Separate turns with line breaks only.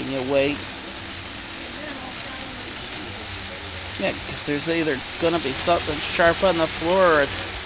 in you wait. Yeah, because there's either going to be something sharp on the floor or it's